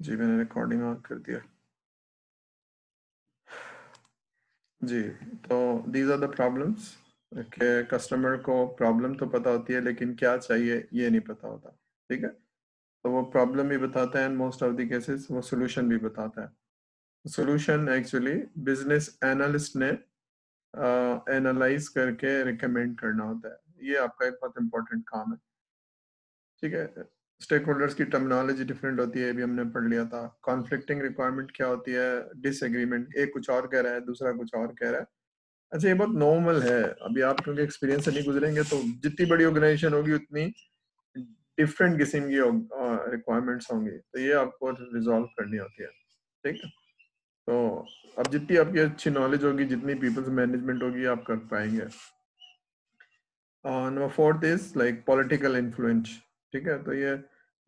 जी, मैंने recording on कर दिया। जी तो दीज आर द प्रॉब्लम्स के कस्टमर को प्रॉब्लम तो पता होती है, लेकिन क्या चाहिए, ये नहीं पता होता, ठीक है? तो वो प्रॉब्लम भी बताता है and most of the cases वो सोल्यूशन भी बताता है। सोल्यूशन एक्चुअली बिज़नेस एनालिस्ट ने एनालाइज करके रिकमेंड करना होता है। ये आपका एक बहुत इंपॉर्टेंट काम है, ठीक है? स्टेक होल्डर्स की टर्मिनोलॉजी डिफरेंट होती है अभी हमने पढ़ लिया था। कॉन्फ्लिक्टिंग रिक्वायरमेंट क्या होती है? डिसएग्रीमेंट एक कुछ और कह रहा है, दूसरा कुछ और कह रहा है। अच्छा ये बहुत नॉर्मल है। अभी आप क्योंकि एक्सपीरियंस से नहीं गुजरेंगे तो जितनी बड़ी ऑर्गेनाइजेशन होगी, उतनी डिफरेंट किस्म की रिक्वायरमेंट्स होंगी। तो ये आपको रिजॉल्व करनी होती है, ठीक? है तो अब जितनी आपकी अच्छी नॉलेज होगी, जितनी पीपल्स मैनेजमेंट होगी, आप कर पाएँगे। Number fourth is like political influence ठीक है? तो ये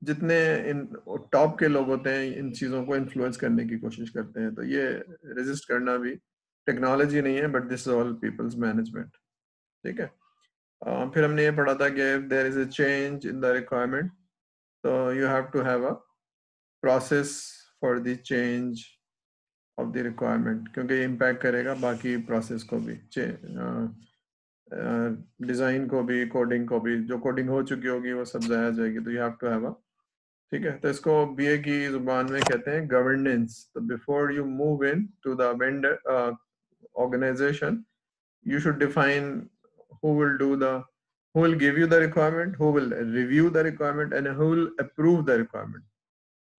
जितने इन टॉप के लोग होते हैं इन चीज़ों को इन्फ्लुएंस करने की कोशिश करते हैं तो ये रेजिस्ट करना भी टेक्नोलॉजी नहीं है but this is all people's management ठीक है? uh, फिर हमने ये पढ़ा था कि there is a change in the requirement तो you have to have a process for the change of the requirement क्योंकि इम्पैक्ट करेगा बाकी प्रोसेस को भी डिज़ाइन को भी कोडिंग को भी जो कोडिंग हो चुकी होगी वो सब जाया जाएगी तो you have to have a ठीक है तो इसको बीए की ज़ुबान में कहते हैं गवर्नेंस तो before you move into the vendor organization you should define who will do the who will give you the requirement who will review the requirement and who will approve the requirement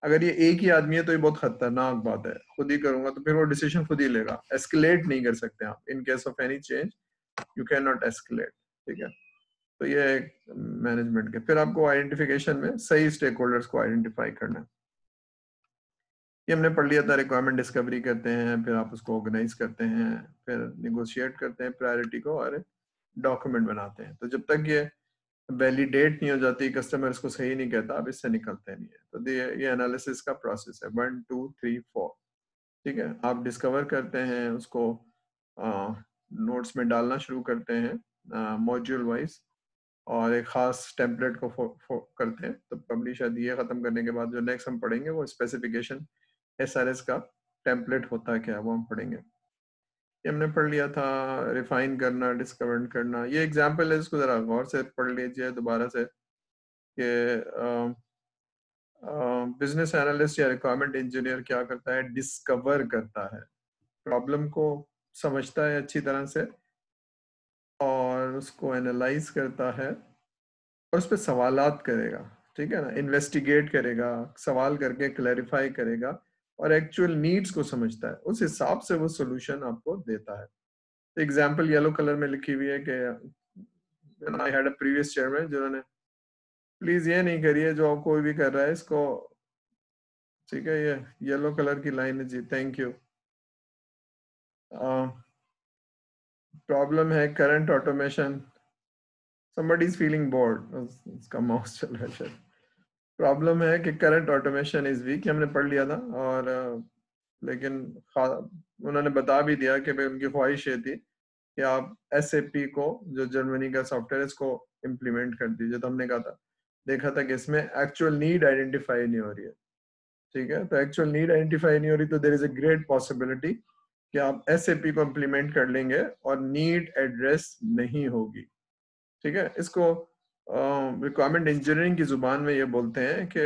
अगर ये एक ही आदमी है तो ये बहुत खतरनाक बात है खुद ही करूँगा तो फिर वो डिसीज़न खुद ही लेगा एस्केलेट नहीं कर सकते आप in case of any change you cannot escalate ठीक है तो ये मैनेजमेंट के। फिर आपको आइडेंटिफिकेशन में सही स्टेक होल्डर्स को आइडेंटिफाई करना। ये हमने पढ़ लिया था रिक्वायरमेंट डिस्कवरी करते हैं, फिर आप उसको ऑर्गेनाइज करते हैं, फिर निगोशिएट करते हैं प्रायोरिटी को और डॉक्यूमेंट बनाते हैं। तो जब तक ये वैलिडेट नहीं हो जाती कस्टमर इसको सही नहीं कहता, आप इससे निकलते नहीं है। तो ये एनालिसिस का प्रोसेस है। वन टू थ्री फोर ठीक है? आप डिस्कवर करते हैं, उसको नोट्स में डालना शुरू करते हैं मॉड्यूल वाइज और एक खास टेम्पलेट को फो, फो करते हैं। तो पब्लिश ये खत्म करने के बाद जो नेक्स्ट हम पढ़ेंगे वो स्पेसिफिकेशन एस आर एस का टेम्पलेट होता है क्या वो हम पढ़ेंगे। ये हमने पढ़ लिया था रिफाइन करना डिस्कवर करना। ये एग्ज़ाम्पल है इसको जरा गौर से पढ़ लीजिए दोबारा से कि बिज़नेस एनालिस्ट या रिक्वायरमेंट इंजीनियर क्या करता है? डिस्कवर करता है। प्रॉब्लम को समझता है अच्छी तरह से। और उसको एनालाइज करता है और उस पर सवालात करेगा, ठीक है ना? इन्वेस्टिगेट करेगा, सवाल करके क्लैरिफाई करेगा और एक्चुअल नीड्स को समझता है। उस हिसाब से वो सोल्यूशन आपको देता है। एग्ज़ाम्पल येलो कलर में लिखी हुई है कि I had a previous chairman जिन्होंने प्लीज़ ये नहीं करिए जो कोई भी कर रहा है, इसको ठीक है, ये येलो कलर की लाइन है जी थैंक यू प्रॉब्लम है current automation somebody is feeling bored. उसका माउस चल रहा है प्रॉब्लम है कि करंट ऑटोमेशन इज़ वीक हमने पढ़ लिया था और लेकिन उन्होंने बता भी दिया कि भाई उनकी ख्वाहिश ये थी कि आप एस को जो जर्मनी का सॉफ्टवेयर इसको इम्प्लीमेंट कर दीजिए तो हमने कहा था देखा था कि इसमें एक्चुअल नीड आइडेंटिफाई नहीं हो रही है ठीक है तो एक्चुअल नीड आइडेंटिफाई नहीं हो रही तो there is a great possibility कि आप एस को इम्प्लीमेंट कर लेंगे और नीड एड्रेस नहीं होगी। ठीक है? इसको रिक्वायरमेंट uh, इंजीनियरिंग की ज़ुबान में ये बोलते हैं कि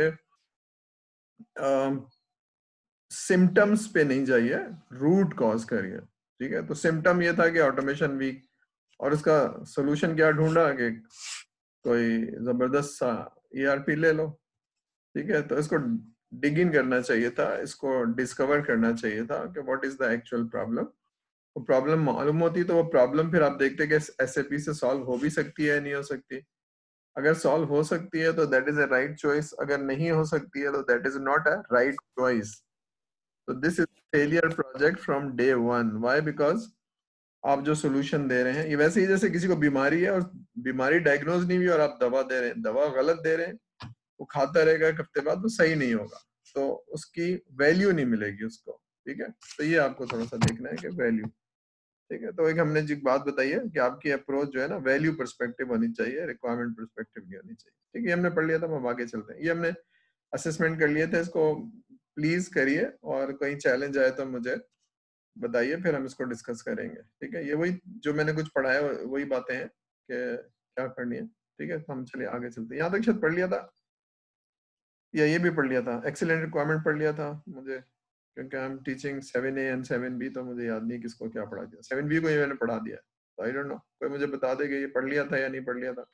सिम्टम्स uh, पे नहीं जाइए रूट कॉज करिए। ठीक है? तो सिम्टम ये था कि ऑटोमेशन वीक और इसका सोल्यूशन क्या ढूंढा कि कोई ज़बरदस्त सा ईआरपी e ले लो। ठीक है? तो इसको डिग इन करना चाहिए था, इसको डिस्कवर करना चाहिए था कि what is the actual problem वो प्रॉब्लम मालूम होती तो वो प्रॉब्लम फिर आप देखते कि एस से सॉल्व हो भी सकती है नहीं हो सकती। अगर सॉल्व हो सकती है तो that is a right choice अगर नहीं हो सकती है तो that is not a right choice तो this is failure project from day one why because आप जो सोल्यूशन दे रहे हैं, ये वैसे ही जैसे किसी को बीमारी है और बीमारी डायग्नोज नहीं हुई और आप दवा दे रहे हैं, दवा गलत दे रहे हैं वो खाता रहेगा एक हफ़्ते बाद, वो सही नहीं होगा। तो उसकी वैल्यू नहीं मिलेगी उसको, ठीक है? तो ये आपको थोड़ा सा देखना है कि वैल्यू ठीक है? तो एक हमने जी बात बताई है कि आपकी अप्रोच जो है ना वैल्यू परस्पेक्टिव होनी चाहिए रिक्वायरमेंट परस्पेक्टिव नहीं होनी चाहिए। ठीक है हमने पढ़ लिया था हम आगे चलते हैं। ये हमने असेसमेंट कर लिए थे, इसको प्लीज़ करिए और कहीं चैलेंज आए तो मुझे बताइए, फिर हम इसको डिस्कस करेंगे। ठीक है, ये वही जो मैंने कुछ पढ़ाया, वही बातें हैं कि क्या करनी है। ठीक है, हम चलिए आगे चलते हैं। यहाँ तक शायद पढ़ लिया था। या ये भी पढ़ लिया था एक्सीलेंट रिक्वायरमेंट पढ़ लिया था मुझे, क्योंकि I am teaching seven A and seven B तो मुझे याद नहीं किसको क्या पढ़ा दिया। सेवन बी को ये मैंने पढ़ा दिया। तो आई डोंट नो कोई मुझे बता देगा ये पढ़ लिया था या नहीं पढ़ लिया था।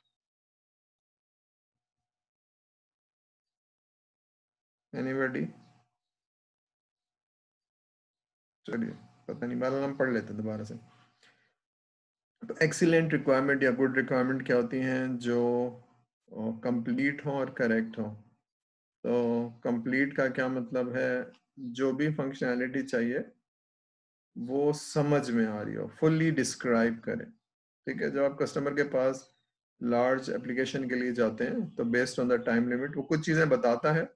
एनीबॉडी चलिए, पता नहीं बार हम पढ़ लेते दोबारा से। तो एक्सीलेंट रिक्वायरमेंट या गुड रिक्वायरमेंट क्या होती हैं जो कंप्लीट हो और करेक्ट हो? तो कंप्लीट का क्या मतलब है? जो भी फंक्शनैलिटी चाहिए, वो समझ में आ रही हो फुल्ली डिस्क्राइब करें। ठीक है? जब आप कस्टमर के पास लार्ज एप्लीकेशन के लिए जाते हैं तो based on the time limit वो कुछ चीज़ें बताता है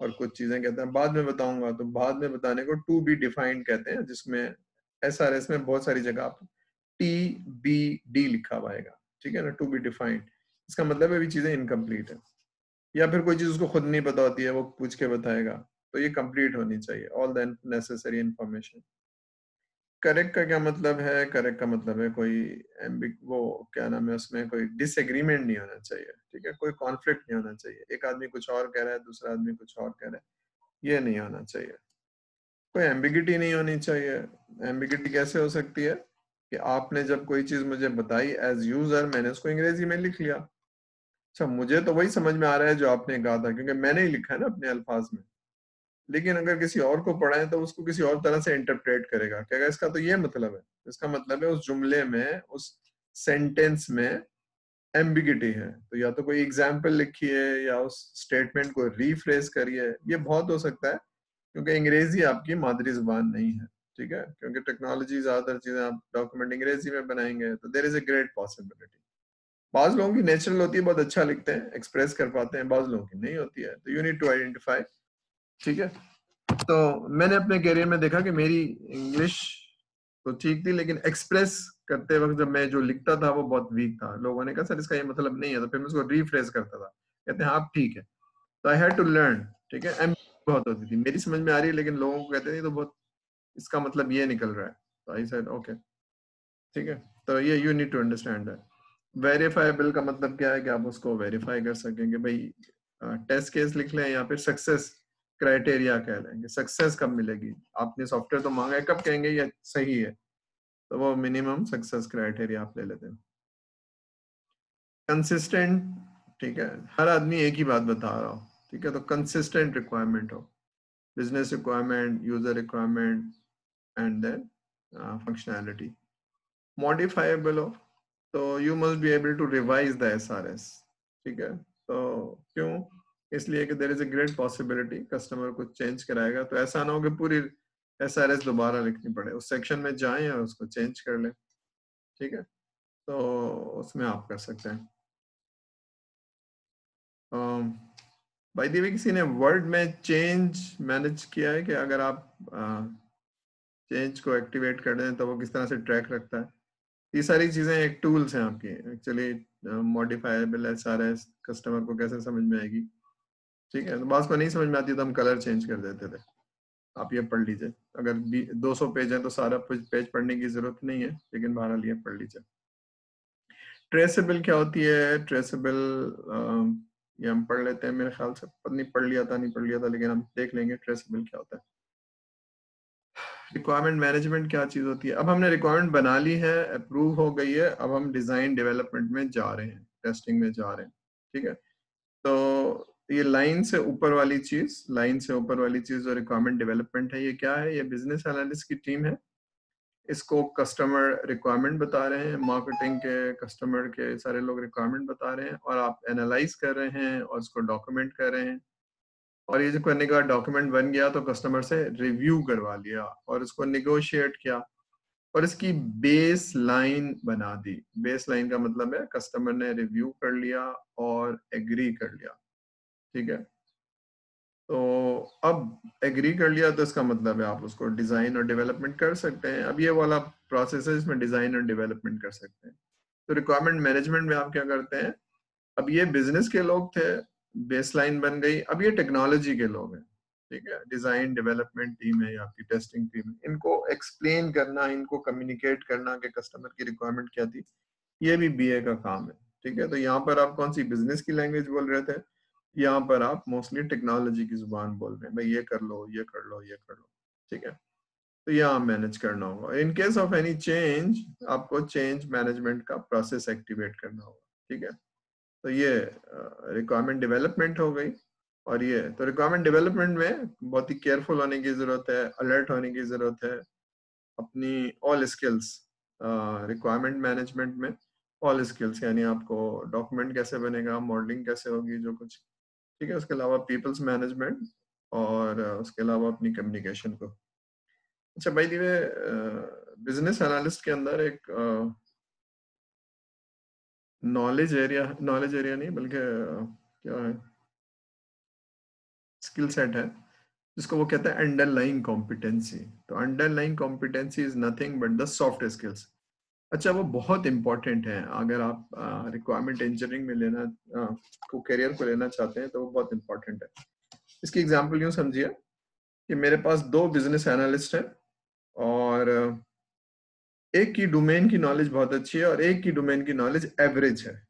और कुछ चीज़ें कहते हैं। बाद में बताऊँगा तो बाद में बताने को टू बी डिफाइंड कहते हैं, जिसमें एस आर एस में बहुत सारी जगह आप टी बी डी लिखा आएगा। ठीक है ना? टू बी डिफाइंड इसका मतलब है भी चीज़ें इनकम्प्लीट है। या फिर कोई चीज़ उसको खुद नहीं पता होती है, वो पूछ के बताएगा। तो ये कंप्लीट होनी चाहिए all the necessary information correct का क्या मतलब है? करेक्ट का मतलब है कोई वो क्या नाम है उसमें, कोई डिसएग्रीमेंट नहीं होना चाहिए, ठीक है? कोई कॉन्फ्लिक्ट नहीं होना चाहिए। एक आदमी कुछ और कह रहा है, दूसरा आदमी कुछ और कह रहा है, ये नहीं होना चाहिए। कोई एम्बिगिटी नहीं होनी चाहिए। एम्बिगिटी कैसे हो सकती है? कि आपने जब कोई चीज़ मुझे बताई एज यूज़र मैंने उसको अंग्रेज़ी में लिख लिया। अच्छा मुझे तो वही समझ में आ रहा है जो आपने कहा था, क्योंकि मैंने ही लिखा है ना अपने अल्फाज में। लेकिन अगर किसी और को पढ़ाए तो उसको किसी और तरह से इंटरप्रेट करेगा। क्या इसका तो ये मतलब है, इसका मतलब है उस जुमले में, उस सेंटेंस में एम्बिगिटी है। तो या तो कोई एग्ज़ाम्पल लिखिए, या उस स्टेटमेंट को रीफ्रेस करिए, ये बहुत हो सकता है, क्योंकि अंग्रेज़ी आपकी मादरी ज़ुबान नहीं है, ठीक है? क्योंकि टेक्नोलॉजी ज़्यादातर चीज़ें आप डॉक्यूमेंट अंग्रेज़ी में बनाएँगे तो there is a great possibility बाज लोगों की नेचुरल होती है, बहुत अच्छा लिखते हैं एक्सप्रेस कर पाते हैं बाज लोगों की, नहीं होती है। तो यू नीड टू आइडेंटिफाई ठीक है? तो मैंने अपने करियर में देखा कि मेरी इंग्लिश तो ठीक थी, लेकिन एक्सप्रेस करते वक्त जब मैं जो लिखता था, वो बहुत वीक था। लोगों ने कहा, सर, इसका ये मतलब नहीं है। तो फिर मैं उसको रीफ्रेस करता था। कहते हैं, आप ठीक है। तो आई हैड टू लर्न ठीक है? एम बहुत होती थी। मेरी समझ में आ रही है, लेकिन लोगों को कहते नहीं तो बहुत इसका मतलब ये निकल रहा है। तो आई सेड ओके ठीक है? तो ये you need to understand that verifiable का मतलब क्या है कि आप उसको वेरीफाई कर सकेंगे? भाई टेस्ट केस लिख लें या फिर सक्सेस क्राइटेरिया कह लेंगे। सक्सेस कब मिलेगी? आपने सॉफ्टवेयर तो मांगा है, कब कहेंगे ये सही है? तो वो मिनिमम सक्सेस क्राइटेरिया आप ले लेते हैं। कंसिस्टेंट ठीक है? हर आदमी एक ही बात बता रहा हो, ठीक है? तो कंसिस्टेंट रिक्वायरमेंट हो। Business requirement user requirement and then functionality modifiable हो। तो you must be able to revise the S R S ठीक है? तो क्यों? इसलिए कि there is a great possibility customer को चेंज कराएगा तो ऐसा ना हो कि पूरी एस आर एस दोबारा लिखनी पड़े। उस सेक्शन में जाएँ और उसको चेंज कर लें। ठीक है? तो उसमें आप कर सकते हैं। भाई देवी किसी ने वर्ड में चेंज मैनेज किया है कि अगर आप चेंज uh, को एक्टिवेट कर दें तो वो किस तरह से ट्रैक रखता है? ये सारी चीज़ें एक टूल्स हैं आपकी। Actually modifiable S R S customer को कैसे समझ में आएगी? ठीक है तो बात को नहीं समझ में आती तो हम कलर चेंज कर देते थे। आप ये पढ़ लीजिए। अगर 200 पेज है तो सारा पेज पढ़ने की ज़रूरत नहीं है, लेकिन बहरहाल ये पढ़ लीजिए। ट्रेसेबल क्या होती है? ट्रेसेबल ये हम पढ़ लेते हैं मेरे ख्याल से। नहीं पढ़ लिया था, नहीं पढ़ लिया था, लेकिन हम देख लेंगे ट्रेसेबल क्या होता है। रिक्वायरमेंट मैनेजमेंट क्या चीज़ होती है? अब हमने रिक्वायरमेंट बना ली है अप्रूव हो गई है, अब हम डिज़ाइन डेवलपमेंट में जा रहे हैं टेस्टिंग में जा रहे हैं, ठीक है? तो ये लाइन से ऊपर वाली चीज़ लाइन से ऊपर वाली चीज़ जो रिक्वायरमेंट डेवलपमेंट है, ये क्या है? ये बिज़नेस एनालिस्ट की टीम है। इसको कस्टमर रिक्वायरमेंट बता रहे हैं मार्केटिंग के कस्टमर के सारे लोग रिक्वायरमेंट बता रहे हैं और आप एनालाइज कर रहे हैं और इसको डॉक्यूमेंट कर रहे हैं। और ये करने का डॉक्यूमेंट बन गया तो कस्टमर से रिव्यू करवा लिया और इसको निगोशिएट किया और इसकी बेस लाइन बना दी। बेस लाइन का मतलब है कस्टमर ने रिव्यू कर लिया और एग्री कर लिया। ठीक है? तो अब एग्री कर लिया तो इसका मतलब है आप उसको डिज़ाइन और डेवलपमेंट कर सकते हैं। अब ये वाला प्रोसेस है इसमें डिज़ाइन और डेवलपमेंट कर सकते हैं। तो रिक्वायरमेंट मैनेजमेंट में आप क्या करते हैं? अब ये बिज़नेस के लोग थे बेसलाइन बन गई। अब ये टेक्नोलॉजी के लोग हैं, ठीक है? डिज़ाइन डेवलपमेंट टीम है आपकी टेस्टिंग टीम है। इनको एक्सप्लेन करना, इनको कम्युनिकेट करना कि कस्टमर की रिक्वायरमेंट क्या थी, ये भी बीए का काम है, ठीक है? तो यहाँ पर आप कौन सी बिज़नेस की लैंग्वेज बोल रहे थे? यहाँ पर आप मोस्टली टेक्नोलॉजी की ज़ुबान बोल रहे हैं, भाई ये कर लो, ये कर लो, ये कर लो ठीक है? तो यहाँ मैनेज करना होगा। In case of any change आपको चेंज मैनेजमेंट का प्रोसेस एक्टिवेट करना होगा, ठीक है? तो ये रिक्वायरमेंट डेवलपमेंट हो गई। और ये तो रिक्वायरमेंट डेवलपमेंट में बहुत ही केयरफुल होने की ज़रूरत है अलर्ट होने की ज़रूरत है अपनी ऑल स्किल्स रिक्वायरमेंट मैनेजमेंट में ऑल स्किल्स यानी आपको डॉक्यूमेंट कैसे बनेगा मॉडलिंग कैसे होगी, जो कुछ। ठीक है, उसके अलावा पीपल्स मैनेजमेंट और उसके अलावा अपनी कम्युनिकेशन को। अच्छा भाई दिवे बिज़नेस एनालिस्ट के अंदर एक नॉलेज एरिया नॉलेज एरिया नहीं बल्कि क्या है? स्किल सेट है जिसको वो कहते हैं अंडरलाइंग कॉम्पिटेंसी तो underlying competency is nothing but the soft skills अच्छा वो बहुत इंपॉर्टेंट है। अगर आप रिक्वायरमेंट इंजीनियरिंग में लेना आ, को करियर को लेना चाहते हैं तो वो बहुत इंपॉर्टेंट है। इसकी एग्जांपल यूँ समझिए कि मेरे पास दो बिज़नेस एनालिस्ट हैं और एक की डोमेन की नॉलेज बहुत अच्छी है और एक की डोमेन की नॉलेज एवरेज है।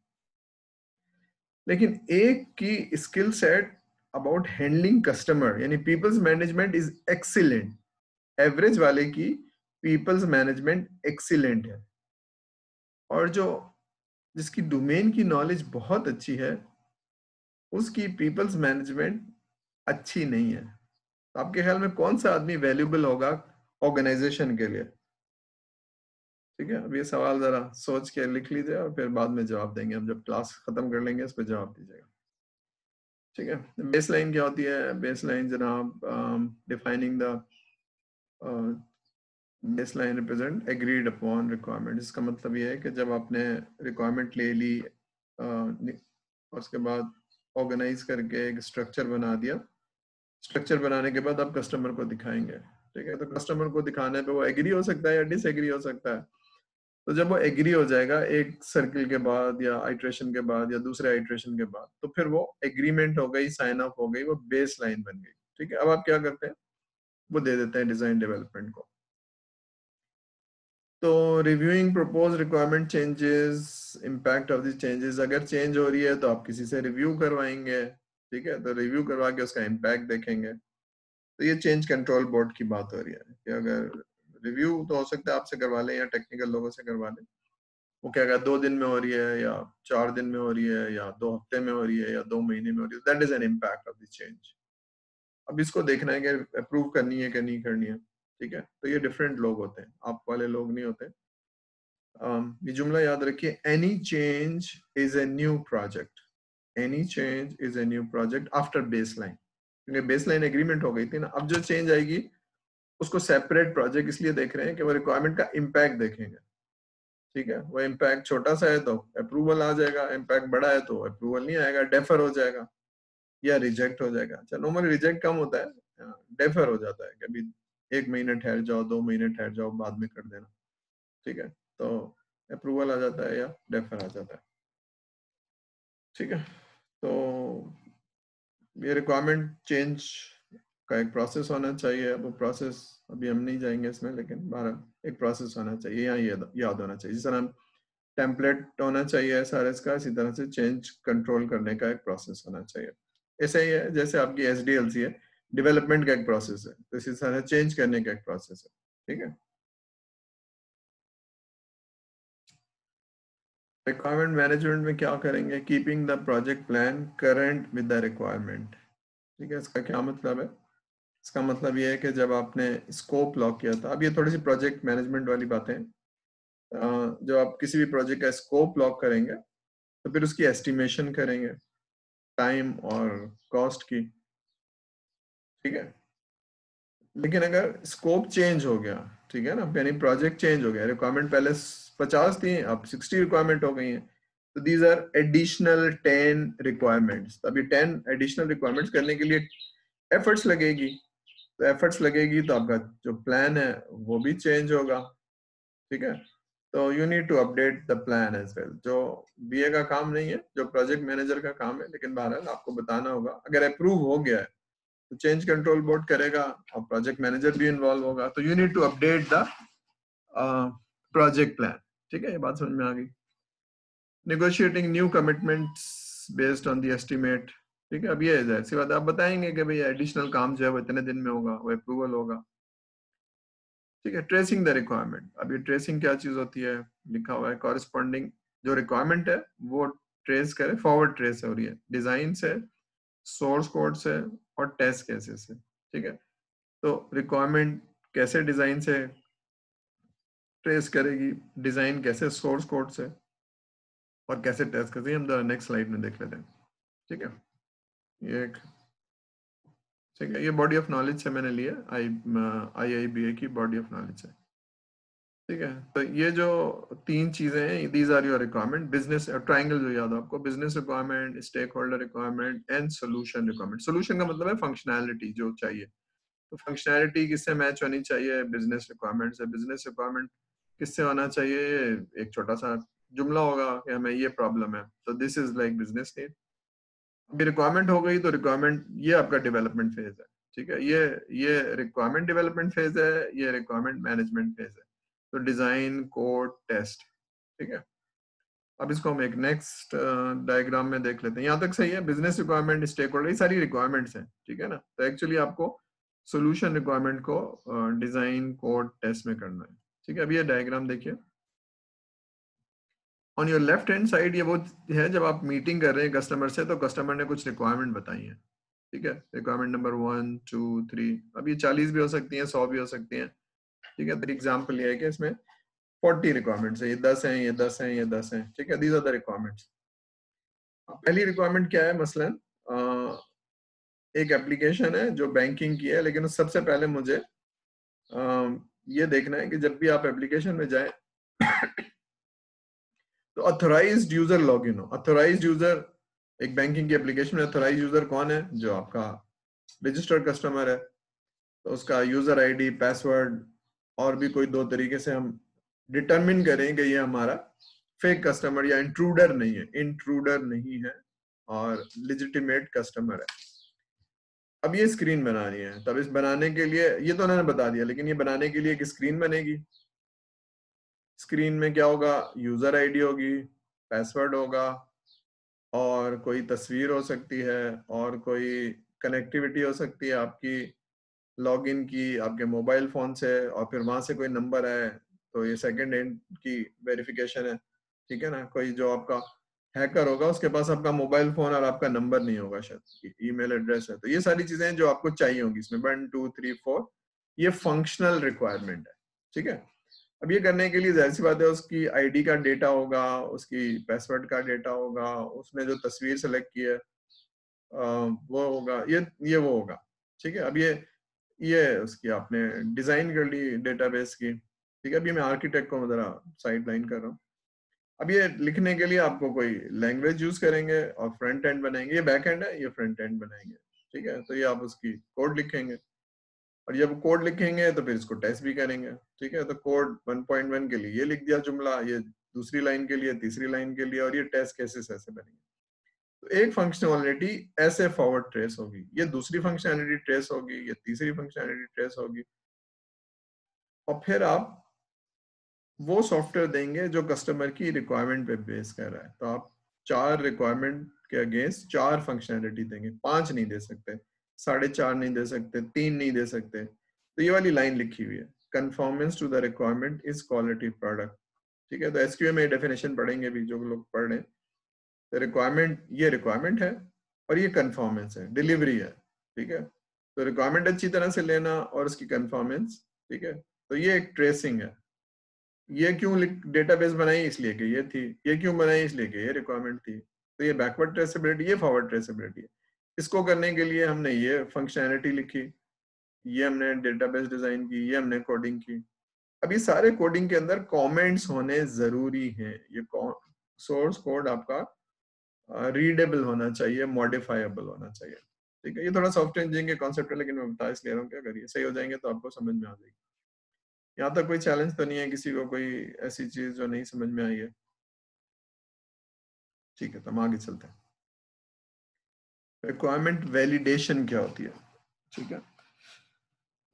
लेकिन एक की skill set about handling customer यानी people's management is excellent average वाले की पीपल्स मैनेजमेंट एक्सीलेंट है। और जो, जिसकी डोमेन की नॉलेज बहुत अच्छी है, उसकी पीपल्स मैनेजमेंट अच्छी नहीं है। तो आपके ख्याल में कौन सा आदमी वैल्यूबल होगा ऑर्गेनाइजेशन के लिए? ठीक है? अब ये सवाल जरा सोच के लिख लीजिए और फिर बाद में जवाब देंगे। हम जब क्लास खत्म कर लेंगे, इस पर जवाब दीजिएगा। ठीक है? बेस लाइन क्या होती है? बेस लाइन जनाब defining the baseline represent agreed upon requirement इसका मतलब ये है कि जब आपने रिक्वायरमेंट ले ली और उसके बाद ऑर्गेनाइज करके एक स्ट्रक्चर बना दिया। स्ट्रक्चर बनाने के बाद आप कस्टमर को दिखाएँगे। ठीक है? तो कस्टमर को दिखाने पे वो एग्री हो सकता है या डिसएग्री हो सकता है। तो जब वो एग्री हो जाएगा एक सर्किल के बाद या आइट्रेशन के बाद या दूसरे आइट्रेशन के बाद तो फिर वो एग्रीमेंट हो गई साइन ऑफ़ हो गई, वो बेस लाइन बन गई। ठीक है? अब आप क्या करते हैं? वो दे देते हैं डिज़ाइन डेवलपमेंट को। तो reviewing propose requirement changes impact of this changes अगर चेंज हो रही है तो आप किसी से रिव्यू करवाएँगे। ठीक है? तो रिव्यू करवा के उसका इम्पैक्ट देखेंगे। तो ये चेंज कंट्रोल बोर्ड की बात हो रही है कि अगर रिव्यू तो हो सकता है आपसे करवा लें या टेक्निकल लोगों से करवा लें। वो क्या कहता दो दिन में हो रही है या चार दिन में हो रही है या दो हफ़्ते में हो रही है या दो महीने में हो रही है that is an impact of the change अब इसको देखना है कि अप्रूव करनी है कि नहीं करनी है, ठीक है? तो ये डिफरेंट लोग होते हैं, आप वाले लोग नहीं होते। ये जुमला याद रखिए any change is a new project any change is a new project after baseline क्योंकि बेस लाइन एग्रीमेंट हो गई थी ना, अब जो चेंज आएगी उसको सेपरेट प्रोजेक्ट इसलिए देख रहे हैं कि वो रिक्वायरमेंट का इम्पैक्ट देखेंगे। ठीक है? वो इम्पैक्ट छोटा सा है तो अप्रूवल आ जाएगा इम्पैक्ट बड़ा है तो अप्रूवल नहीं आएगा डेफर हो जाएगा या रिजेक्ट हो जाएगा। अच्छा नॉर्मली रिजेक्ट कम होता है डेफर हो जाता है कभी एक महीने ठहर जाओ, दो महीने ठहर जाओ, बाद में कर देना। ठीक है? तो अप्रूवल आ जाता है या डेफर आ जाता है। ठीक है? तो ये रिक्वायरमेंट चेंज का एक प्रोसेस होना चाहिए। वो प्रोसेस अभी हम नहीं जाएँगे इसमें, लेकिन बारह एक प्रोसेस होना चाहिए, ये याद होना चाहिए। जिस तरह टेम्पलेट होना चाहिए एस आर एस का, इसी तरह से चेंज कंट्रोल करने का एक प्रोसेस होना चाहिए। ऐसे ही है, जैसे आपकी एस डी एल सी है डेवलपमेंट का एक प्रोसेस है। तो इसी तरह चेंज करने का एक प्रोसेस है। ठीक है? रिक्वायरमेंट मैनेजमेंट में क्या करेंगे? Keeping the project plan current with the requirement ठीक है, इसका क्या मतलब है? इसका मतलब ये है कि जब आपने स्कोप लॉक किया था, अब ये थोड़ी सी प्रोजेक्ट मैनेजमेंट वाली बातें जब आप किसी भी प्रोजेक्ट का स्कोप लॉक करेंगे तो फिर उसकी एस्टिमेशन करेंगे टाइम और कॉस्ट की। ठीक है? लेकिन अगर स्कोप चेंज हो गया, ठीक है ना? यानी प्रोजेक्ट चेंज हो गया रिक्वायरमेंट पहले पचास थी, अब सिक्सटी रिक्वायरमेंट हो गई है। तो these are additional ten requirements अभी टेन एडिशनल रिक्वायरमेंट्स करने के लिए एफर्ट्स लगेगी। एफर्ट्स लगेगी तो आपका जो प्लान है, वो भी चेंज होगा। ठीक है? तो you need to update the plan as well जो बीए का काम नहीं है, जो प्रोजेक्ट मैनेजर का काम है, लेकिन बहरहाल आपको बताना होगा। अगर अप्रूव हो गया है तो चेंज कंट्रोल बोर्ड करेगा और प्रोजेक्ट मैनेजर भी इन्वॉल्व होगा। तो you need to update the project plan ठीक है? ये बात समझ में आ गई। Negotiating new commitments based on the estimate ठीक है, अब ये ज़ाहिर सी बात आप बताएँगे कि भाई एडिशनल काम जो है वो इतने दिन में होगा, वो अप्रूवल होगा। ठीक है ट्रेसिंग द रिक्वायरमेंट अब ये ट्रेसिंग क्या चीज़ होती है? लिखा हुआ है कॉरेस्पॉन्डिंग जो रिक्वायरमेंट है, वो ट्रेस करे फॉरवर्ड ट्रेस हो रही है डिज़ाइन से सोर्स कोड से और टेस्ट कैसे से ठीक है तो रिक्वायरमेंट कैसे डिज़ाइन से ट्रेस करेगी डिज़ाइन कैसे सोर्स कोड से और कैसे टेस्ट करती है हम नेक्स्ट स्लाइड में देख लेते हैं। ठीक है ये एक ठीक है, ये बॉडी ऑफ़ नॉलेज से मैंने लिया आई आई आई बी ए की बॉडी ऑफ़ नॉलेज से। ठीक है तो ये जो तीन चीज़ें हैं these are your requirement business triangle जो याद आपको business requirement stakeholder requirement and solution requirement solution का मतलब है फंक्शनैलिटी जो चाहिए। तो फंक्शनैलिटी किससे मैच होनी चाहिए? बिज़नेस रिक्वायरमेंट से। बिज़नेस रिक्वायरमेंट किससे होना चाहिए? एक छोटा सा जुमला होगा कि हमें ये प्रॉब्लम है। तो this is like business need अभी रिक्वायरमेंट हो गई तो रिक्वायरमेंट ये आपका डेवलपमेंट फ़ेज़ है, ठीक है? ये ये रिक्वायरमेंट डेवलपमेंट फ़ेज़ है, ये रिक्वायरमेंट मैनेजमेंट फ़ेज़ है। तो डिज़ाइन कोड टेस्ट ठीक है? अब इसको हम एक नेक्स्ट डायग्राम में देख लेते हैं। यहाँ तक सही है बिज़नेस रिक्वायरमेंट स्टेक होल्डर ये सारी रिक्वायरमेंट्स हैं, ठीक है ना? तो एक्चुअली आपको सोल्यूशन रिक्वायरमेंट को डिज़ाइन कोड टेस्ट में करना है, ठीक है? अब ये डायग्राम देखिए। On your left hand side ये वो है, जब आप मीटिंग कर रहे हैं कस्टमर से तो कस्टमर ने कुछ रिक्वायरमेंट बताई है। ठीक है? Requirement number one two three अब ये चालीस भी हो सकती हैं, सौ भी हो सकती हैं। ठीक है? तो एग्ज़ाम्पल ये है कि इसमें फोर्टी रिक्वायरमेंट्स है। ये दस हैं, ये दस हैं, ये दस हैं। ठीक है? दीज आर द रिक्वायरमेंट्स पहली रिक्वायरमेंट क्या है, मसलन? एक एप्लीकेशन है जो बैंकिंग की है, लेकिन सबसे पहले मुझे ये देखना है कि जब भी आप एप्लीकेशन में जाए तो अथोराइज यूज़र लॉग इन हो। अथोराइज यूज़र एक बैंकिंग की एप्लीकेशन में अथोराइज यूज़र कौन है? जो आपका रजिस्टर्ड कस्टमर है। तो उसका यूज़र आईडी पासवर्ड और भी कोई दो तरीके से हम डिटरमिन करें कि ये हमारा फेक कस्टमर या इंट्रूडर नहीं है। इंट्रूडर नहीं है और लिजिटिमेट कस्टमर है। अब ये स्क्रीन बनानी है। तब इस बनाने के लिए, ये तो उन्होंने बता दिया, लेकिन ये बनाने के लिए एक स्क्रीन बनेगी। स्क्रीन में क्या होगा? यूज़र आईडी होगी पासवर्ड होगा, और कोई तस्वीर हो सकती है, और कोई कनेक्टिविटी हो सकती है आपकी लॉगिन की, आपके मोबाइल फ़ोन से, और फिर वहाँ से कोई नंबर है तो ये सेकंड एंड की वेरिफिकेशन है, ठीक है ना? कोई जो आपका हैकर होगा, उसके पास आपका मोबाइल फ़ोन और आपका नंबर नहीं होगा शायद ईमेल एड्रेस है तो ये सारी चीज़ें जो आपको चाहिए होंगी, इसमें वन टू थ्री फोर ये फंक्शनल रिक्वायरमेंट है, ठीक है? अब ये करने के लिए ज़ाहिर सी बात है, उसकी आईडी का डेटा होगा, उसकी पासवर्ड का डेटा होगा, उसने जो तस्वीर सेलेक्ट की है वो होगा, ये ये वो होगा, ठीक है? अब ये ये उसकी आपने डिज़ाइन कर ली डेटाबेस की, ठीक है? अभी मैं आर्किटेक्ट को जरा साइड लाइन कर रहा हूँ। अब ये लिखने के लिए आपको कोई लैंग्वेज यूज़ करेंगे और फ्रंट एंड बनाएँगे, ये बैक एंड है, ये फ्रंट एंड बनाएँगे, ठीक है? तो ये आप उसकी कोड लिखेंगे। और जब कोड लिखेंगे तो फिर इसको टेस्ट भी करेंगे। ठीक है तो कोड 1.1 के लिए ये लिख दिया जुमला, ये दूसरी लाइन के लिए, तीसरी लाइन के लिए, और ये टेस्ट केसेस ऐसे बनेंगे। तो एक फंक्शनलिटी ऐसे फॉरवर्ड ट्रेस होगी, ये दूसरी फंक्शनलिटी ट्रेस होगी, ये तीसरी फंक्शनलिटी ट्रेस होगी। और फिर आप वो सॉफ्टवेयर देंगे जो कस्टमर की रिक्वायरमेंट पे बेस कर रहा है। तो आप चार रिक्वायरमेंट के अगेंस्ट चार फंक्शनलिटी देंगे, पाँच नहीं दे सकते। साढ़े चार नहीं दे सकते, तीन नहीं दे सकते। तो ये वाली लाइन लिखी हुई है। Conformance to the requirement is quality product ठीक है तो एसक्यू में डेफिनेशन पढ़ेंगे भी, जो लोग पढ़ रहे तो रिक्वायरमेंट ये रिक्वायरमेंट है और ये कन्फॉर्मेंस है। डिलीवरी है। ठीक है? तो रिक्वायरमेंट अच्छी तरह से लेना और उसकी कन्फॉर्मेंस ठीक है? तो ये एक ट्रेसिंग है। ये क्यों डेटाबेस बनाई इसलिए कि ये थी, ये क्यों बनाई इसलिए कि ये रिक्वायरमेंट थी। तो ये बैकवर्ड ट्रेसेबिलिटी ये फॉरवर्ड ट्रेसेबिलिटी है। इसको करने के लिए हमने ये फंक्शनैलिटी लिखी, ये हमने डेटाबेस डिज़ाइन की, ये हमने कोडिंग की। अब ये सारे कोडिंग के अंदर कमेंट्स होने ज़रूरी हैं। ये सोर्स कोड आपका रीडेबल होना चाहिए मॉडिफाइबल होना चाहिए। ठीक है, ये थोड़ा सॉफ्टवेयर इंजीनियरिंग के कॉन्सेप्ट है, लेकिन मैं बता इसलिए रहा हूँ क्या करिए सही हो जाएँगे तो आपको समझ में आ जाएगी। यहाँ तक कोई चैलेंज तो नहीं है, किसी को कोई ऐसी चीज़ जो नहीं समझ में आई है। ठीक है तो हम आगे चलते हैं। रिक्वायरमेंट वैलिडेशन क्या होती है? ठीक है?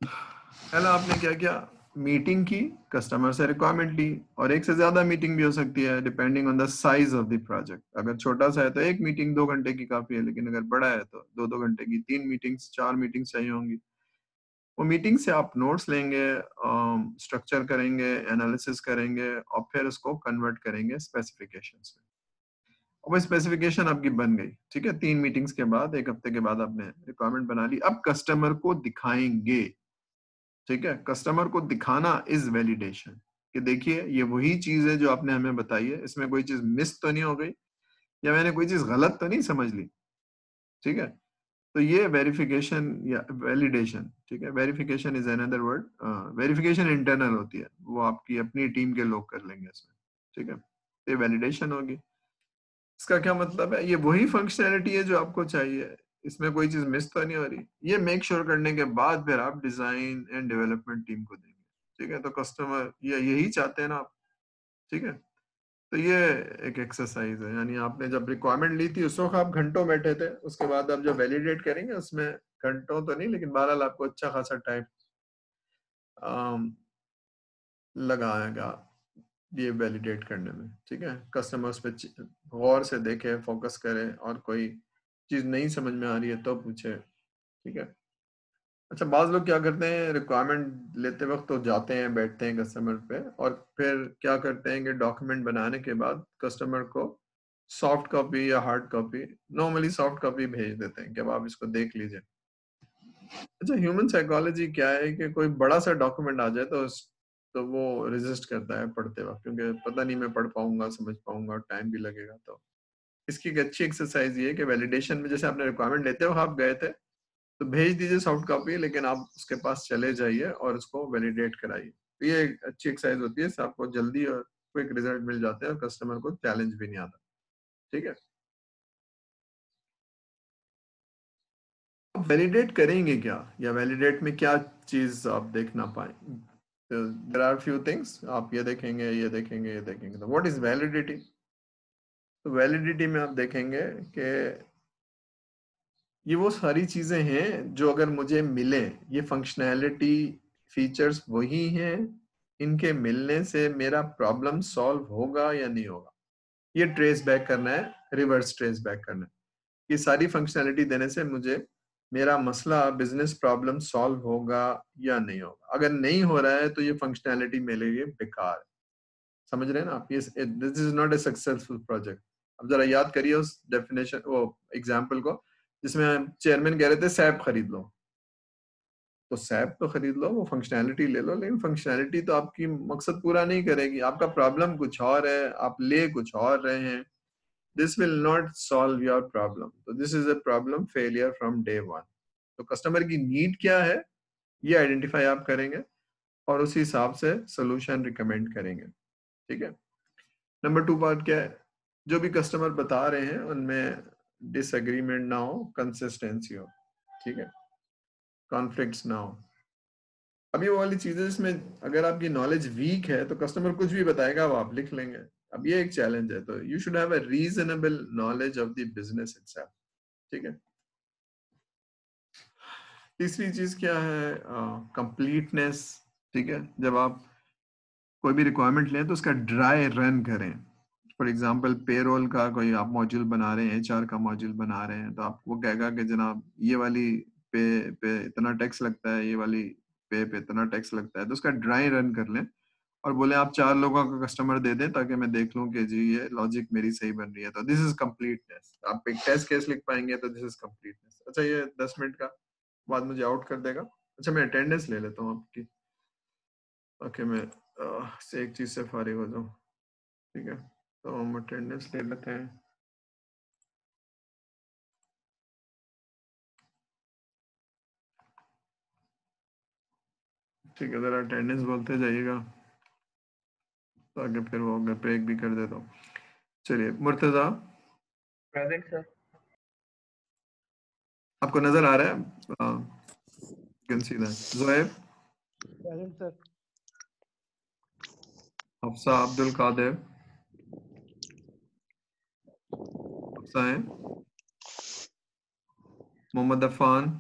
पहला आपने क्या किया? मीटिंग की कस्टमर से रिक्वायरमेंट ली, और एक से ज़्यादा मीटिंग भी हो सकती है depending on the size of the project अगर छोटा सा है तो एक मीटिंग दो घंटे की काफ़ी है, लेकिन अगर बड़ा है तो दो दो घंटे की, तीन मीटिंग्स चार मीटिंग्स चाहिए होंगी। वो मीटिंग से आप नोट्स लेंगे स्ट्रक्चर करेंगे एनालिसिस करेंगे, और फिर उसको कन्वर्ट करेंगे स्पेसिफिकेशन में। वो स्पेसिफिकेशन आपकी बन गई। ठीक है? तीन मीटिंग्स के बाद, एक हफ़्ते के बाद आपने रिक्वायरमेंट बना ली। अब कस्टमर को दिखाएँगे। ठीक है? कस्टमर को दिखाना इज़ वैलिडेशन कि देखिए, ये वही चीज़ है जो आपने हमें बताई है। इसमें कोई चीज़ मिस तो नहीं हो गई, या मैंने कोई चीज़ गलत तो नहीं समझ ली। ठीक है? तो ये वेरिफिकेशन या वैलिडेशन ठीक है? Verification is another word verification internal होती है। वो आपकी अपनी टीम के लोग कर लेंगे इसमें। ठीक है? तो ये वैलिडेशन होगी। इसका क्या मतलब है? ये वही फंक्शनैलिटी है जो आपको चाहिए। इसमें कोई चीज़ मिस तो नहीं हो रही। ये मेक श्योर sure करने के बाद फिर आप डिज़ाइन एंड डेवलपमेंट टीम को देंगे। ठीक है? तो कस्टमर ये यही चाहते हैं ना आप। ठीक है? तो ये एक एक्सरसाइज है। यानी आपने जब रिक्वायरमेंट ली थी, उस वक्त आप घंटों बैठे थे। उसके बाद आप जब वैलिडेट करेंगे, उसमें घंटों तो नहीं, लेकिन बहरहाल आपको अच्छा खासा टाइम लगाएगा ये वैलिडेट करने में, ठीक है? कस्टमर्स पे गौर से देखे फोकस करे और कोई चीज़ नहीं समझ में आ रही है तो पूछे, ठीक है? अच्छा बाज लोग क्या करते हैं रिक्वायरमेंट लेते वक्त तो जाते हैं, बैठते हैं कस्टमर पे और फिर क्या करते हैं कि डॉक्यूमेंट बनाने के बाद कस्टमर को सॉफ्ट कॉपी या hard copy normally soft copy भेज देते हैं कि अब आप इसको देख लीजिए। अच्छा ह्यूमन साइकोलॉजी क्या है कि कोई बड़ा सा डॉक्यूमेंट आ जाए तो तो वो रेजिस्ट करता है पढ़ते वक्त, क्योंकि पता नहीं मैं पढ़ पाऊँगा, समझ पाऊँगा टाइम भी लगेगा तो। इसकी एक अच्छी एक्सरसाइज ये कि वैलिडेशन में जैसे आपने रिक्वायरमेंट लेते हो, आप गए थे तो भेज दीजिए सॉफ्ट कॉपी लेकिन आप उसके पास चले जाइए और उसको वैलिडेट कराइए। तो ये एक अच्छी एक्सरसाइज होती है आपको जल्दी और क्विक रिज़ल्ट मिल जाते हैं और कस्टमर को चैलेंज भी नहीं आता। ठीक है? वैलिडेट करेंगे क्या? या वैलिडेट में क्या चीज़ आप देखना पाए? देर आर फ्यू थिंग्स आप ये देखेंगे ये देखेंगे ये देखेंगे। तो व्हाट इज़ वैलिडिटी तो वैलिडिटी में आप देखेंगे कि ये वो सारी चीज़ें हैं जो अगर मुझे मिले, ये फंक्शनैलिटी फीचर्स वही हैं, इनके मिलने से मेरा प्रॉब्लम सॉल्व होगा या नहीं होगा। ये ट्रेस बैक करना है रिवर्स ट्रेस बैक करना है। ये सारी फंक्शनैलिटी देने से मुझे मेरा मसला बिज़नेस प्रॉब्लम सॉल्व होगा या नहीं होगा? अगर नहीं हो रहा है तो ये फंक्शनैलिटी मेरे लिए बेकार है। समझ रहे हैं ना आप? ये this is not a successful project अब जरा याद करिए उस डेफिनेशन वो एग्ज़ाम्पल को, जिसमें चेयरमैन कह रहे थे सैप खरीद लो। तो सैप तो खरीद लो, वो फंक्शनैलिटी ले लो, लेकिन फंक्शनैलिटी तो आपकी मकसद पूरा नहीं करेगी। आपका प्रॉब्लम कुछ और है, आप ले कुछ और रहे हैं। This will not solve your problem तो this is a problem failure from day one तो कस्टमर की नीड क्या है? ये आइडेंटिफाई आप करेंगे और उसी हिसाब से सोल्यूशन रिकमेंड करेंगे। ठीक है? नंबर टू पार्ट क्या है? जो भी कस्टमर बता रहे हैं, उनमें डिसएग्रीमेंट ना हो कंसिस्टेंसी हो। ठीक है? कॉन्फ्लिक्ट ना हो। अभी वो वाली चीज़ें जिसमें अगर आपकी नॉलेज वीक है तो कस्टमर कुछ भी बताएगा, आप लिख लेंगे। अब ये एक चैलेंज है तो you should have a reasonable knowledge of the business itself ठीक है? तीसरी चीज़ क्या है? कंप्लीटनेस uh, ठीक है? जब आप कोई भी रिक्वायरमेंट लें तो उसका ड्राई रन करें। फॉर एग्ज़ाम्पल पेरोल का कोई आप मॉड्यूल बना रहे हैं एचआर का मॉड्यूल बना रहे हैं तो आपको कहेगा कि जनाब ये वाली पे पे इतना टैक्स लगता है ये वाली पे पे इतना टैक्स लगता है तो उसका ड्राई रन कर लें। और बोले, आप चार लोगों का कस्टमर दे दें ताकि मैं देख लूँ कि जी, ये लॉजिक मेरी सही बन रही है। तो दिस इज़ कम्प्लीटनेस आप एक टेस्ट केस लिख पाएँगे तो दिस इज़ कम्प्लीटनेस अच्छा ये दस मिनट का बाद मुझे आउट कर देगा। अच्छा मैं अटेंडेंस ले लेता हूँ आपकी। ओके मैं से एक चीज़ से फारिग हो जाऊँ। ठीक है? तो हम अटेंडेंस ले लेते हैं। ठीक है, जरा अटेंडेंस बोलते जाइएगा। ताकि फिर वो मैं ब्रेक भी कर देता हूँ चलिए मुर्तजा। प्रेजेंट सर आपको नज़र आ रहा है? Can see that Joeb. Present sir Hafsa Abdul Qadir. Hafsa है। Mohammad Afan.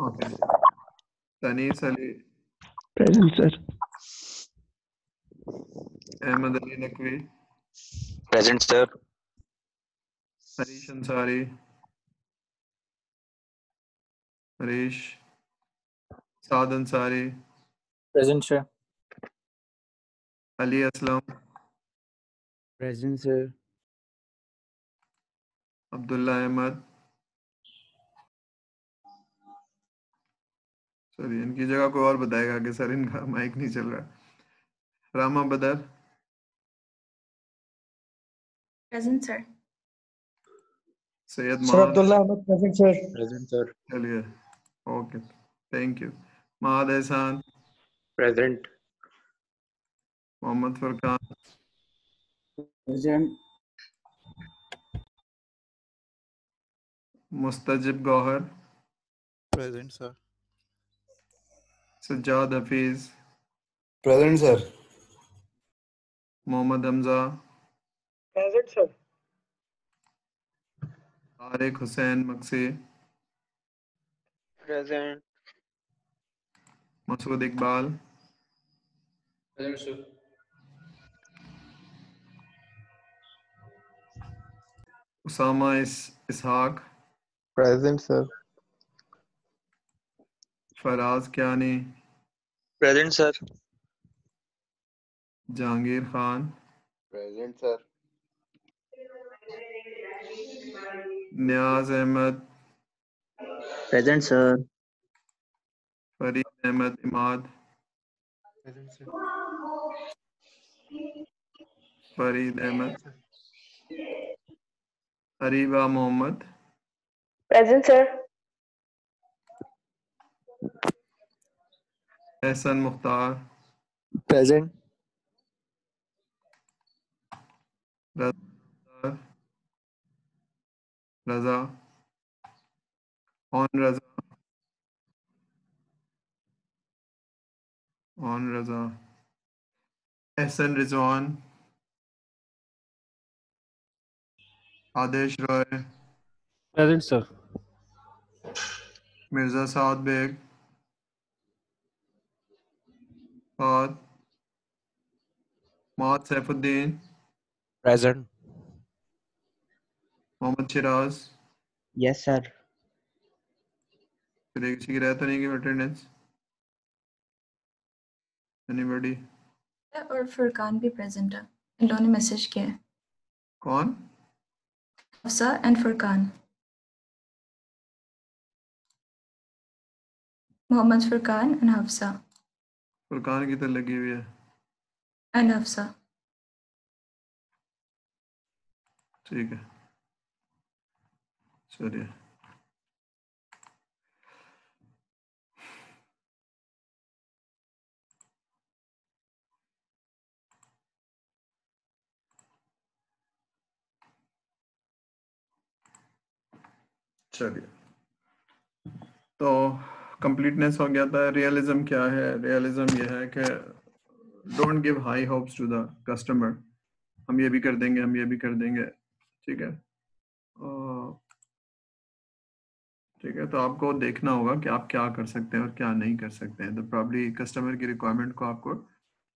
Okay. Tanis Ali, Present, sir. Ahmed Ali Naqvi, Present, sir. Harish Ansari, Harish, Saad Ansari, Present, sir. Ali Aslam, Present, sir. Abdullah Ahmad. Sorry इनकी जगह कोई और बताएगा कि sir इनका mic नहीं चल रहा Rama Badar Present, sir. Syed Mahad Abdullah Ahmed, present, sir. Present, sir. चलिए okay thank you Mahad Ehsan Present. Mohammad Furqan Present. मुस्तजिब Gauhar Present, sir. Sajjad Hafeez Present, sir. Mohammad Hamza Present, sir. Tariq Hussain Maksi Present. Masood Iqbal Present, sir. Usama इस इसहाक Present, sir. Faraz क्या ने present sir Jahangir Khan. Present sir Niyaz Ahmad. Present sir Farid Ahmad Imad. Farid Ahmad. Hariba Mohammad. Present sir Ehsan Mukhtar. Present. Raza. Raza on Raza. On Raza. Ehsan Rizwan. Adesh Roy. Present, sir. Mirza Saad Baig. Saad Mohammad Saifuddin Present. Mohammad Shiraz Yes, sir. फिर किसी की रह तो नहीं की attendance anybody और फुरकान भी present है इन दोनों ने मैसेज किया है कौन हफ्सा एंड फुरकान मोहम्मद फुरकान एंड हफ्सा फुरकान की तो लगी हुई है। एंड हफ्सा ठीक है। चलिए। चलिए। तो कंप्लीटनेस हो गया था रियलिज्म क्या है? रियलिज्म ये है कि don't give high hopes to the customer हम ये भी कर देंगे, हम ये भी कर देंगे। ठीक है? ठीक है तो आपको देखना होगा कि आप क्या कर सकते हैं और क्या नहीं कर सकते हैं। तो प्रॉब्ली कस्टमर की रिक्वायरमेंट को आपको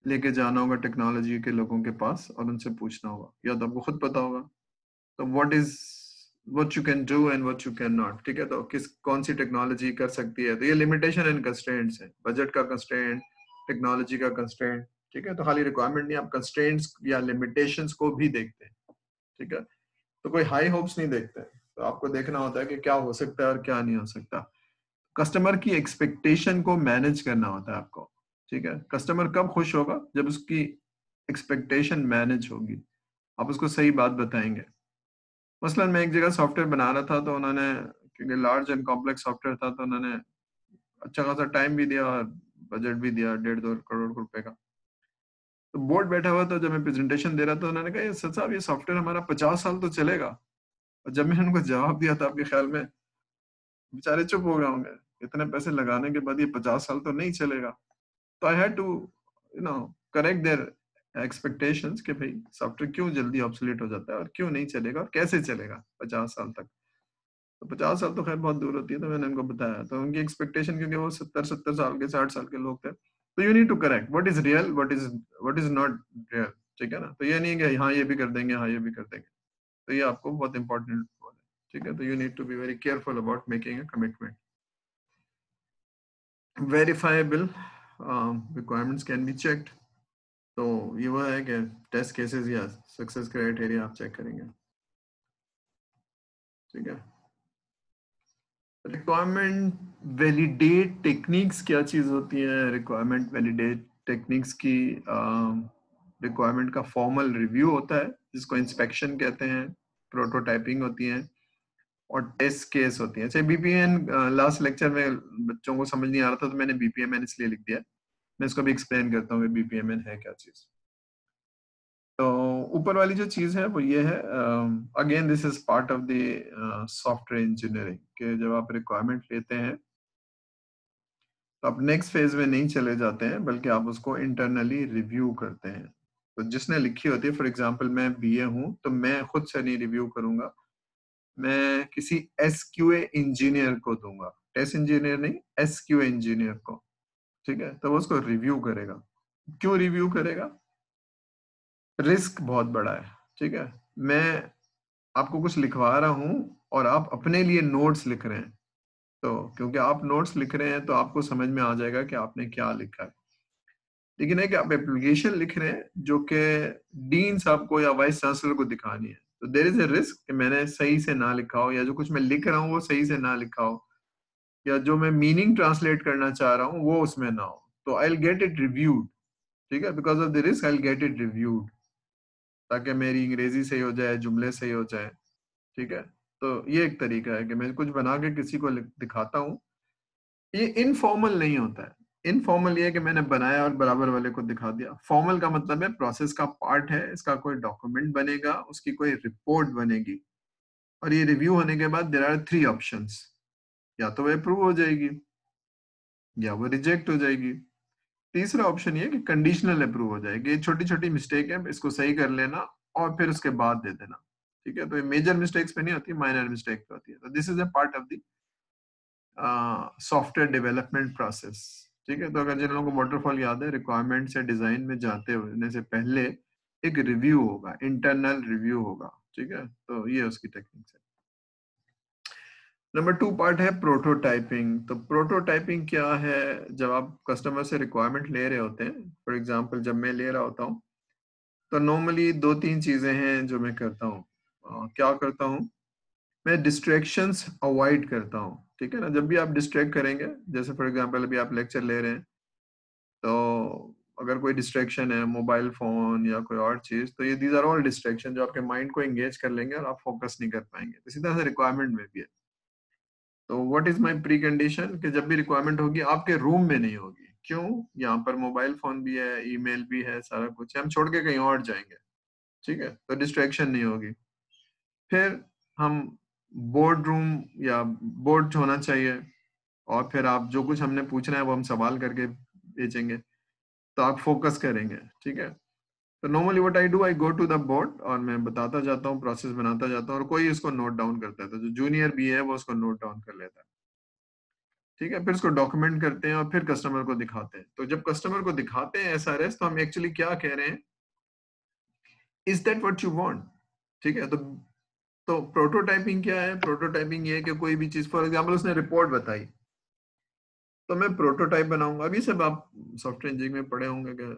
लेके जाना होगा टेक्नोलॉजी के लोगों के पास और उनसे पूछना होगा। या तो आपको खुद पता होगा। तो what is what you can do and what you cannot ठीक है? तो किस, कौन सी टेक्नोलॉजी कर सकती है? तो ये लिमिटेशन एंड कंस्ट्रेंट्स है। बजट का कंस्ट्रेंट टेक्नोलॉजी का कंस्ट्रेंट ठीक है? तो खाली रिक्वायरमेंट नहीं, आप कंस्ट्रेंट्स या लिमिटेशंस को भी देखते हैं, ठीक है? तो कोई हाई होप्स नहीं देखते। तो आपको देखना होता है कि क्या हो सकता है और क्या नहीं हो सकता। कस्टमर की एक्सपेक्टेशन को मैनेज करना होता है आपको, ठीक है? कस्टमर कब खुश होगा? जब उसकी एक्सपेक्टेशन मैनेज होगी। आप उसको सही बात बताएँगे। मसलन मैं एक जगह सॉफ्टवेयर बना रहा था तो उन्होंने, क्योंकि लार्ज एंड कॉम्प्लेक्स सॉफ्टवेयर था तो उन्होंने अच्छा खासा टाइम भी दिया और बजट भी दिया, डेढ़ दो करोड़ रुपए का। तो बोर्ड बैठा हुआ था, जब मैं प्रेजेंटेशन दे रहा था, उन्होंने कहा सर साहब, ये सॉफ्टवेयर हमारा पचास साल तो चलेगा। और जब मैंने उनको जवाब दिया था आपके ख्याल में, बेचारे चुप हो गए होंगे। इतने पैसे लगाने के बाद ये पचास साल तो नहीं चलेगा। तो I had to you know correct their expectations कि भाई सॉफ्टवेयर क्यों जल्दी ऑब्सोलेट हो जाता है और क्यों नहीं चलेगा और कैसे चलेगा पचास साल तक? तो पचास साल तो खैर बहुत दूर होती है तो मैंने उनको बताया। तो उनकी एक्सपेक्टेशन क्योंकि वो सत्तर सत्तर साल के, साठ साल के लोग थे। तो you need to correct what is real what is what is not real ठीक है ना? तो ये नहीं है हाँ ये भी कर देंगे हाँ ये भी कर देंगे। तो ये आपको बहुत इंपॉर्टेंट ठीक है? तो you need to be very careful about making commitment verifiable requirements can be checked तो ये वो है कि टेस्ट केसेस या सक्सेस क्राइटेरिया आप चेक करेंगे। ठीक है? रिक्वायरमेंट वैलिडेट टेक्निक्स क्या चीज़ होती है? रिक्वायरमेंट वैलिडेट टेक्निक्स की रिक्वायरमेंट uh, का फॉर्मल रिव्यू होता है जिसको इंस्पेक्शन कहते हैं प्रोटोटाइपिंग होती है और टेस्ट केस होती है। चाहे बीपीएन लास्ट लेक्चर में बच्चों को समझ नहीं आ रहा था तो मैंने बीपीएमएन इसलिए लिख दिया। मैं इसको भी एक्सप्लेन करता हूँ बीपीएमएन है क्या चीज़। तो ऊपर वाली जो चीज़ है वो ये है again this is part of the software engineering के जब आप रिक्वायरमेंट लेते हैं तो आप नेक्स्ट फ़ेज़ में नहीं चले जाते हैं, बल्कि आप उसको इंटरनली रिव्यू करते हैं। तो जिसने लिखी होती है फॉर एग्जांपल मैं बीए हूँ तो मैं खुद से नहीं रिव्यू करूँगा। मैं किसी एस क्यू ए इंजीनियर को दूँगा। टेस्ट इंजीनियर नहीं एस क्यू ए इंजीनियर को। ठीक है? तो वो उसको रिव्यू करेगा। क्यों रिव्यू करेगा? रिस्क बहुत बड़ा है, ठीक है? मैं आपको कुछ लिखवा रहा हूँ और आप अपने लिए नोट्स लिख रहे हैं। तो क्योंकि आप नोट्स लिख रहे हैं तो आपको समझ में आ जाएगा कि आपने क्या लिखा है। लेकिन है कि आप एप्लीकेशन लिख रहे हैं, जो कि डीन साहब को या वाइस चांसलर को दिखानी है। तो देर इज़ ए रिस्क मैंने सही से ना लिखा हो या जो कुछ मैं लिख रहा हूँ, वो सही से ना लिखा हो। या जो मैं मीनिंग ट्रांसलेट करना चाह रहा हूँ, वो उसमें ना हो। तो आई गेट इट रिव्यूड ठीक है? Because of the risk I get it reviewed ताकि मेरी अंग्रेज़ी सही हो जाए, जुमले सही हो जाए, ठीक है? तो ये एक तरीका है कि मैं कुछ बना के किसी को दिखाता हूँ। ये इनफॉर्मल नहीं होता है। इनफॉर्मल ये है कि मैंने बनाया और बराबर वाले को दिखा दिया। फॉर्मल का मतलब है प्रोसेस का पार्ट है, इसका कोई डॉक्यूमेंट बनेगा, उसकी कोई रिपोर्ट बनेगी। और ये रिव्यू होने के बाद देर आर थ्री ऑप्शन या तो वो अप्रूव हो जाएगी, या वो रिजेक्ट हो जाएगी। तीसरा ऑप्शन ये कि कंडीशनल अप्रूव हो जाएगी। ये छोटी छोटी मिस्टेक है, इसको सही कर लेना और फिर उसके बाद दे देना। ठीक है? तो ये मेजर मिस्टेक्स पे नहीं होती माइनर मिस्टेक पे होती है। तो this is a part of the software development process ठीक है? तो अगर जिन लोगों को वाटरफॉल याद है रिक्वायरमेंट से डिज़ाइन में जाते होने से पहले एक रिव्यू होगा इंटरनल रिव्यू होगा। ठीक है? तो ये उसकी टेक्निक है। नंबर टू पार्ट है प्रोटोटाइपिंग। तो प्रोटोटाइपिंग क्या है? जब आप कस्टमर से रिक्वायरमेंट ले रहे होते हैं, फॉर एग्जांपल जब मैं ले रहा होता हूँ तो नॉर्मली दो तीन चीज़ें हैं जो मैं करता हूँ। क्या करता हूँ? मैं डिस्ट्रैक्शंस अवॉइड करता हूँ, ठीक है ना? जब भी आप डिस्ट्रैक्ट करेंगे, जैसे फॉर एग्जांपल अभी आप लेक्चर ले रहे हैं तो अगर कोई डिस्ट्रैक्शन है मोबाइल फ़ोन या कोई और चीज़ तो ये दीज आर ऑल डिस्ट्रैक्शन जो आपके माइंड को एंगेज कर लेंगे और आप फोकस नहीं कर पाएँगे। इसी तरह से रिक्वायरमेंट में भी है। तो what is my precondition कि जब भी रिक्वायरमेंट होगी, आपके रूम में नहीं होगी। क्यों? यहाँ पर मोबाइल फ़ोन भी है ईमेल भी है, सारा कुछ है। हम छोड़ के कहीं और जाएँगे। ठीक है? तो डिस्ट्रैक्शन नहीं होगी। फिर हम बोर्ड रूम या बोर्ड होना चाहिए। और फिर आप जो कुछ हमने पूछना है, वो हम सवाल करके बेचेंगे तो आप फोकस करेंगे। ठीक है? तो normally what I do I go to the board और मैं बताता जाता हूँ प्रोसेस बनाता जाता हूँ और कोई इसको नोट डाउन करता है। तो जो जूनियर भी है, वो उसको नोट डाउन कर लेता है। ठीक है? फिर उसको डॉक्यूमेंट करते हैं और फिर कस्टमर को दिखाते हैं। तो जब कस्टमर को दिखाते हैं एसआरएस तो हम एक्चुअली क्या कह रहे हैं? Is that what you want ठीक है? तो तो प्रोटोटाइपिंग क्या है? प्रोटोटाइपिंग ये है कि कोई भी चीज़ फॉर एग्ज़ाम्पल उसने रिपोर्ट बताई। तो मैं प्रोटोटाइप बनाऊँगा। अभी सब आप सॉफ्टवेयर इंजीनियरिंग में पढ़े होंगे